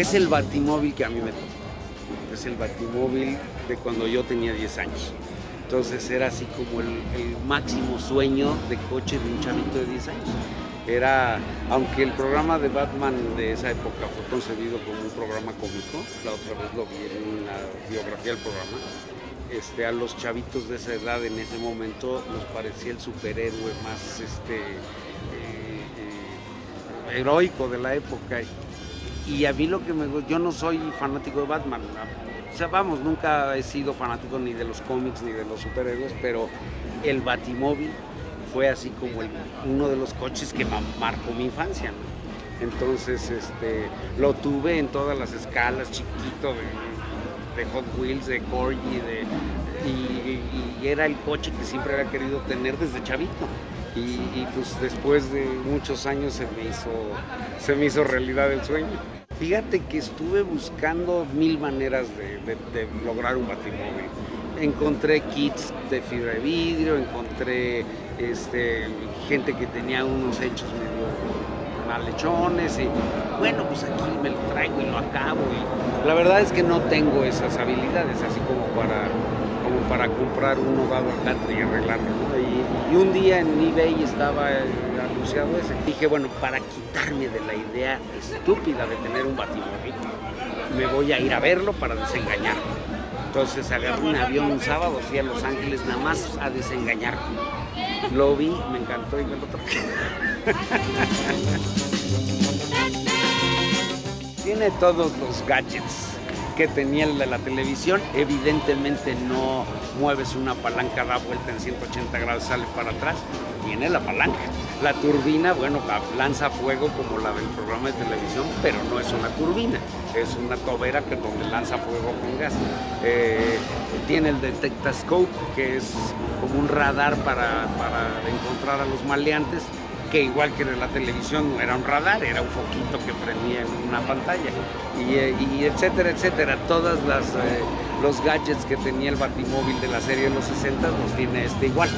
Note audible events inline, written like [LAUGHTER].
Es el batimóvil que a mí me tocó. Es el batimóvil de cuando yo tenía 10 años. Entonces era así como el, máximo sueño de coche de un chavito de 10 años. Era, aunque el programa de Batman de esa época fue concebido como un programa cómico, la otra vez lo vi en una biografía del programa, este, a los chavitos de esa edad en ese momento nos parecía el superhéroe más este, eh, eh, heroico de la época. Y a mí lo que me gusta, yo no soy fanático de Batman, o sea, vamos, nunca he sido fanático ni de los cómics ni de los superhéroes, pero el Batimóvil fue así como uno de los coches que marcó mi infancia. Entonces, este, lo tuve en todas las escalas, chiquito, de, Hot Wheels, de Corgi, de, y, y, era el coche que siempre había querido tener desde chavito. Y, y, pues después de muchos años se me hizo, se me hizo realidad el sueño. Fíjate que estuve buscando mil maneras de, lograr un batimóvil. Encontré kits de fibra de vidrio, encontré este, gente que tenía unos hechos medio malhechones y bueno, pues aquí me lo traigo y lo acabo. La verdad es que no tengo esas habilidades así como para, comprar uno dado al y arreglarlo. ¿no? Y, y, un día en eBay estaba Dije, bueno, para quitarme de la idea estúpida de tener un batimóvil, me voy a ir a verlo para desengañarme. Entonces agarré un avión un sábado, fui a Los Ángeles nada más a desengañarme. Lo vi, me encantó y me lo toqué. [LAUGHS] Tiene todos los gadgets que tenía el de la televisión. Evidentemente no mueves una palanca, da vuelta en 180 grados, sale para atrás. Tiene la palanca. La turbina, bueno, lanza fuego como la del programa de televisión, pero no es una turbina, es una tobera que donde lanza fuego con gas. Eh, tiene el Detectascope, que es como un radar para, para encontrar a los maleantes que igual que en la televisión era un radar, era un foquito que prendía en una pantalla, y, y etcétera, etcétera. Todos eh, los gadgets que tenía el Batimóvil de la serie de los 60 los tiene este igual.